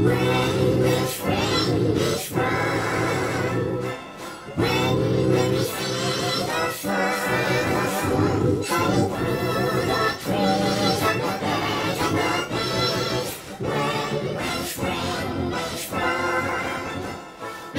Rain is, rain rain, rain.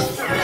Yeah.